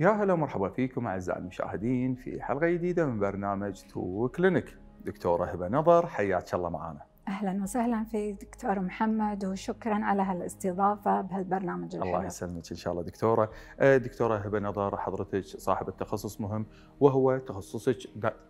يا هلا ومرحبا فيكم أعزائي المشاهدين في حلقة جديدة من برنامج تو clinic دكتورة هبة نظر حياك الله معنا أهلا وسهلا فيك دكتور محمد وشكرا على هالاستضافة بهالبرنامج الحلو. الله يسلمك إن شاء الله دكتورة. آه، دكتورة هبة نظر حضرتك صاحبه تخصص مهم وهو تخصصك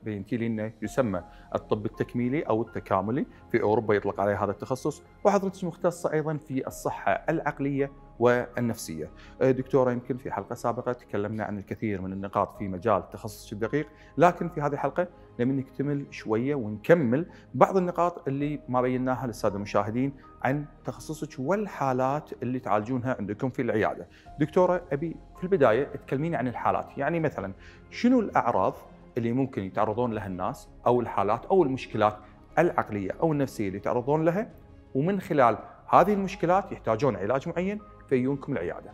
بينتي لي انه يسمى الطب التكميلي أو التكاملي في أوروبا يطلق عليه هذا التخصص. وحضرتك مختصة أيضا في الصحة العقلية والنفسية. آه، دكتورة يمكن في حلقة سابقة تكلمنا عن الكثير من النقاط في مجال تخصصك الدقيق، لكن في هذه الحلقة نبي نكتمل شوية ونكمل بعض النقاط اللي ما بيناها للساده المشاهدين عن تخصصك والحالات اللي تعالجونها عندكم في العيادة. دكتورة أبي في البداية تكلميني عن الحالات، يعني مثلا شنو الأعراض اللي ممكن يتعرضون لها الناس أو الحالات أو المشكلات العقلية أو النفسية اللي يتعرضون لها ومن خلال هذه المشكلات يحتاجون علاج معين فيجونكم العيادة.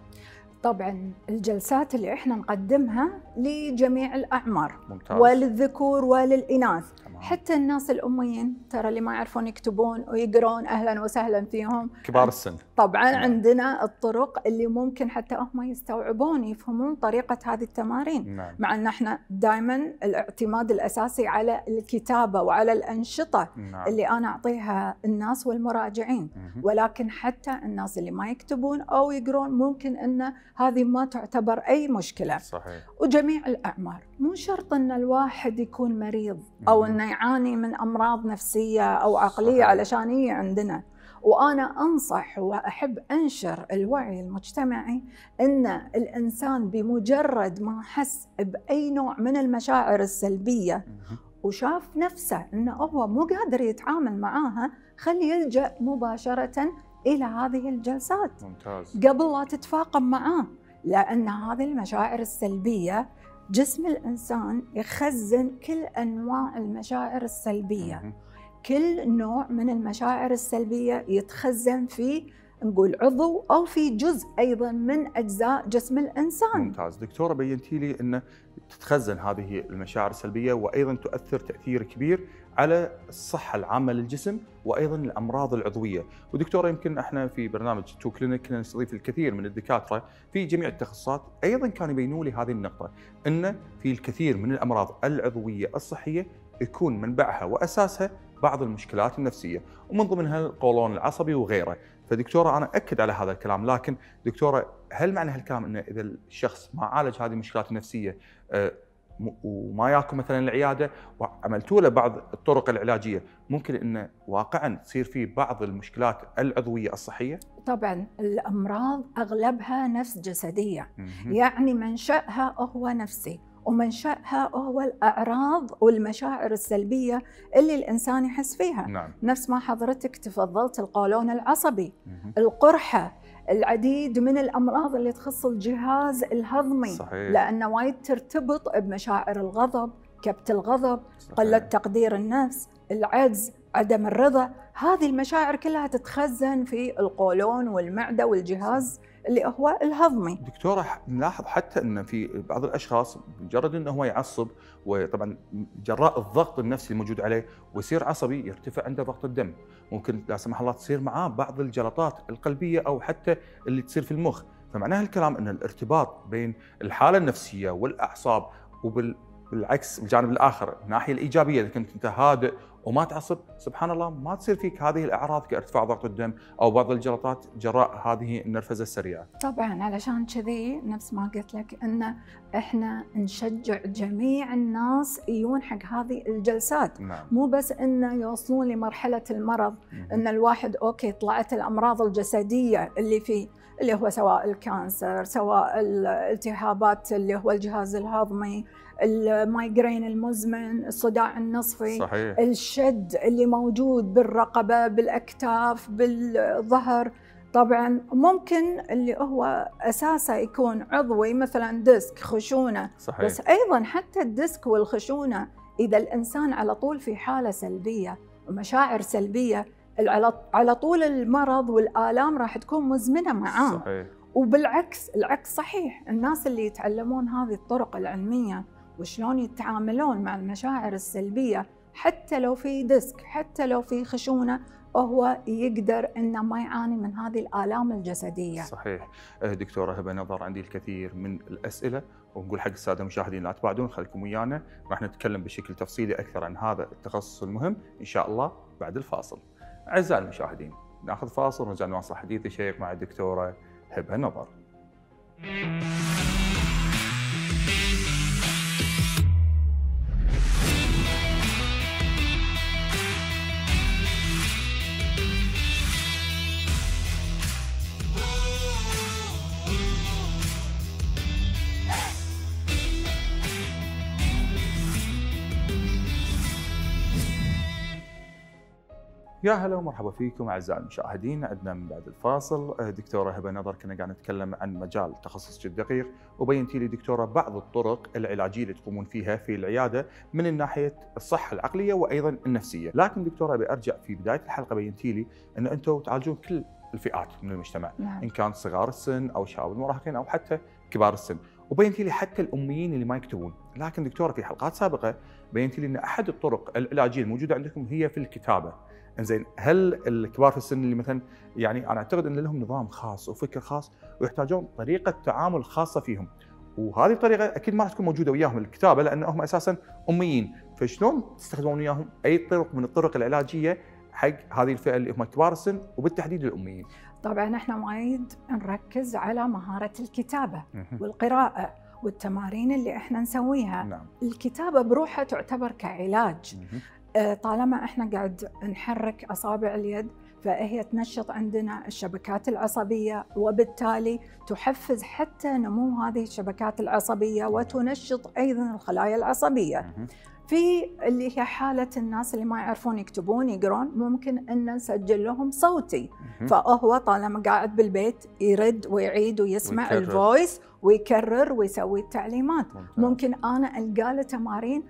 طبعا الجلسات اللي إحنا نقدمها لجميع الأعمار ممتاز. وللذكور وللإناث. حتى الناس الأميين ترى اللي ما يعرفون يكتبون ويقرون أهلا وسهلا فيهم كبار السن. طبعا نعم. عندنا الطرق اللي ممكن حتى هم يستوعبون يفهمون طريقة هذه التمارين نعم. مع أن إحنا دائما الاعتماد الأساسي على الكتابة وعلى الأنشطة نعم. اللي أنا أعطيها الناس والمراجعين مهم. ولكن حتى الناس اللي ما يكتبون أو يقرون ممكن أن هذه ما تعتبر أي مشكلة صحيح. وجميع الأعمار مو شرط أن الواحد يكون مريض أو مهم. إنه يعاني من أمراض نفسية أو عقلية صحيح. علشان هي عندنا وأنا أنصح وأحب أنشر الوعي المجتمعي إن الإنسان بمجرد ما حس بأي نوع من المشاعر السلبية. وشاف نفسه انه هو مو قادر يتعامل معاها خلي يلجأ مباشرة إلى هذه الجلسات ممتاز. قبل لا تتفاقم معاه لأن هذه المشاعر السلبية جسم الإنسان يخزن كل أنواع المشاعر السلبية. كل نوع من المشاعر السلبية يتخزن في نقول عضو أو في جزء أيضا من أجزاء جسم الإنسان. ممتاز. دكتورة بينتي لي ان تتخزن هذه المشاعر السلبية وأيضا تؤثر تأثير كبير على الصحة العامة للجسم وأيضا الأمراض العضوية. ودكتورة يمكن إحنا في برنامج تو كلينيك كنا نستضيف الكثير من الدكاترة في جميع التخصصات. أيضا كانوا يبينوا لي هذه النقطة إن في الكثير من الأمراض العضوية الصحية يكون منبعها وأساسها بعض المشكلات النفسية ومن ضمنها القولون العصبي وغيره. فدكتورة أنا أكد على هذا الكلام لكن دكتورة هل معنى هالكلام انه إذا الشخص ما عالج هذه المشكلات النفسية آه، وما ياكم مثلا العيادة وعملتوا له بعض الطرق العلاجية ممكن انه واقعا تصير فيه بعض المشكلات العضوية الصحية؟ طبعا الأمراض أغلبها نفس جسدية. يعني منشأها هو نفسي ومنشأها هو الأعراض والمشاعر السلبية اللي الإنسان يحس فيها نعم نفس ما حضرتك تفضلت القولون العصبي. القرحة العديد من الأمراض اللي تخص الجهاز الهضمي صحيح لأن وايد ترتبط بمشاعر الغضب كبت الغضب صحيح. قلة تقدير النفس العجز عدم الرضا هذه المشاعر كلها تتخزن في القولون والمعدة والجهاز اللي هو الهضمي. دكتورة نلاحظ حتى إن في بعض الأشخاص مجرد انه هو يعصب وطبعا جراء الضغط النفسي الموجود عليه ويصير عصبي يرتفع عنده ضغط الدم، ممكن لا سمح الله تصير معاه بعض الجلطات القلبية أو حتى اللي تصير في المخ، فمعناها الكلام إن الارتباط بين الحالة النفسية والأعصاب وبالعكس الجانب الآخر الناحية الإيجابية إذا كنت أنت هادئ وما تعصب سبحان الله ما تصير فيك هذه الأعراض كارتفاع ضغط الدم أو بعض الجلطات جراء هذه النرفزة السريعة. طبعا علشان كذي نفس ما قلت لك إن إحنا نشجع جميع الناس يجون حق هذه الجلسات نعم. مو بس انه يوصلون لمرحلة المرض إن الواحد okay طلعت الأمراض الجسدية اللي فيه اللي هو سواء ال cancer سواء الالتهابات اللي هو الجهاز الهضمي ال migraine المزمن الصداع النصفي صحيح. الشد اللي موجود بالرقبة بالأكتاف بالظهر. طبعا ممكن اللي هو أساسه يكون عضوي مثلا ديسك خشونة. صحيح. بس أيضا حتى الديسك والخشونة إذا الإنسان على طول في حالة سلبية ومشاعر سلبية على على طول المرض والآلام راح تكون مزمنة معاه صحيح. وبالعكس العكس صحيح. الناس اللي يتعلمون هذه الطرق العلمية وشلون يتعاملون مع المشاعر السلبية حتى لو في ديسك حتى لو في خشونة هو يقدر إنه ما يعاني من هذه الآلام الجسدية. صحيح. آه، دكتورة هبة نظر عندي الكثير من الأسئلة ونقول حق السادة المشاهدين لا تبعدون خليكم ويانا. راح نتكلم بشكل تفصيلي أكثر عن هذا التخصص المهم إن شاء الله بعد الفاصل. أعزائي المشاهدين نأخذ فاصل ونرجع نواصل حديث الشيق مع الدكتوره هبة نظر. يا هلا ومرحبا فيكم أعزائي المشاهدين. عندنا من بعد الفاصل. آه، دكتورة هبة نظر كنا قاعد نتكلم عن مجال تخصص جدا دقيق. وبينتي لي دكتورة بعض الطرق العلاجية اللي تقومون فيها في العيادة من ناحية الصحة العقلية وأيضا النفسية، لكن دكتورة أبي أرجع في بداية الحلقة بينتي لي إن أنتم تعالجون كل الفئات من المجتمع نعم. إن كان صغار السن أو شباب المراهقين أو حتى كبار السن. وبينتي لي حتى الأميين اللي ما يكتبون. لكن دكتورة في حلقات سابقة بينتي لي إن أحد الطرق العلاجية الموجودة عندكم هي في الكتابة. إنزين هل الكبار في السن اللي مثلا يعني أنا أعتقد إن لهم نظام خاص وفكر خاص ويحتاجون طريقة تعامل خاصة فيهم وهذه الطريقة أكيد ما راح تكون موجودة وياهم الكتابة لأن هم أساسا أميين فشلون تستخدمون وياهم أي طرق من الطرق العلاجية حق هذه الفئة اللي هم كبار السن وبالتحديد الأميين طبعا إحنا وايد نركز على مهارة الكتابة. والقراءة والتمارين اللي إحنا نسويها. نعم الكتابة بروحها تعتبر كعلاج. آه، طالما إحنا قاعد نحرك أصابع اليد فهي تنشط عندنا الشبكات العصبية وبالتالي تحفز حتى نمو هذه الشبكات العصبية وتنشط أيضا الخلايا العصبية. في اللي هي حالة الناس اللي ما يعرفون يكتبون يقرون ممكن إن نسجل لهم صوتي. فهو طالما قاعد بالبيت يرد ويعيد ويسمع ويكرر. الفويس ويكرر ويسوي التعليمات. ممكن أنا ألقى له تمارين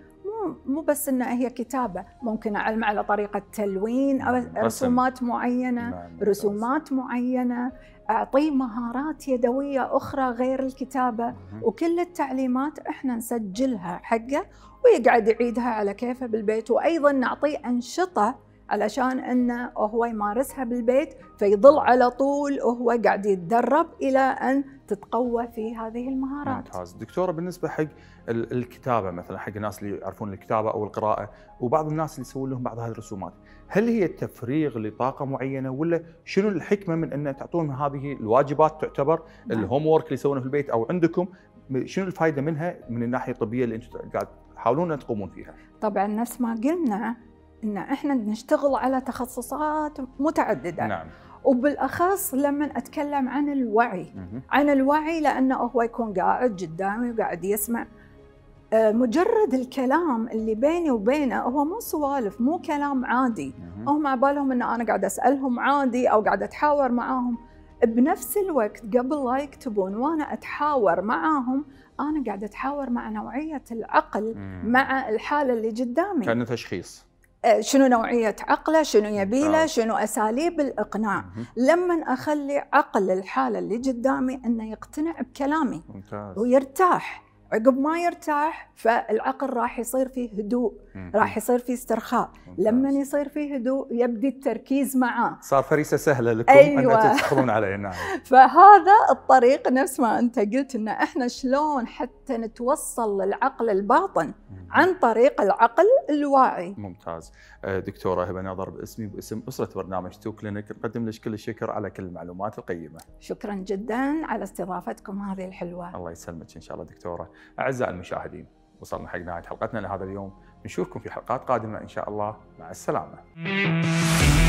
مو بس انها هي كتابة ممكن أعلم على طريقة تلوين. رسومات معينة نعم،. رسومات معينة أعطيه مهارات يدوية أخرى غير الكتابة. وكل التعليمات إحنا نسجلها حقه ويقعد يعيدها على كيفه بالبيت وأيضا نعطيه أنشطة علشان إنه هو يمارسها بالبيت فيظل على طول وهو قاعد يتدرب إلى أن تتقوى في هذه المهارات. ممتاز دكتورة بالنسبة حق ال- الكتابة مثلا حق الناس اللي يعرفون الكتابة أو القراءة وبعض الناس اللي يسوون لهم بعض هذه الرسومات هل هي تفريغ لطاقة معينة ولا شنو الحكمة من إن تعطون هذه الواجبات تعتبر نعم. الهوم وورك اللي يسوونه في البيت أو عندكم شنو الفائده منها من الناحية الطبية اللي أنتم قاعد تحاولون إن تقومون فيها طبعا نفس ما قلنا إن إحنا نشتغل على تخصصات متعددة. نعم. وبالأخص لما أتكلم عن الوعي. مهم. عن الوعي لأنه هو يكون قاعد قدامي وقاعد يسمع. آه، مجرد الكلام اللي بيني وبينه هو مو سوالف مو كلام عادي. هم على بالهم إن أنا قاعدة أسألهم عادي أو قاعدة أتحاور معاهم. بنفس الوقت قبل لا يكتبون وأنا أتحاور معاهم أنا قاعدة أتحاور مع نوعية العقل مم. مع الحالة اللي قدامي. كأنه تشخيص. شنو نوعية عقله شنو يبيله ممتاز. شنو أساليب الإقناع مهم. لما أخلي عقل الحالة اللي قدامي إنه يقتنع بكلامي ممتاز ويرتاح عقب ما يرتاح فالعقل راح يصير فيه هدوء. راح يصير فيه استرخاء. لما يصير فيه هدوء يبدي التركيز معاه. صار فريسة سهلة لكم أيوة. ان تدخلون عليه نعم. فهذا الطريق نفس ما أنت قلت إن إحنا شلون حتى نتوصل للعقل الباطن. عن طريق العقل الواعي. ممتاز. آه، دكتورة هبة ناظر باسمي وباسم أسرة برنامج تو كلينيك. نقدم لك كل الشكر على كل المعلومات القيمة. شكرا جدا على استضافتكم هذه الحلوة. الله يسلمك إن شاء الله دكتورة. أعزائي المشاهدين وصلنا حق نهاية حلقتنا لهذا اليوم. نشوفكم في حلقات قادمة إن شاء الله. مع السلامة.